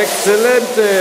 Excelente.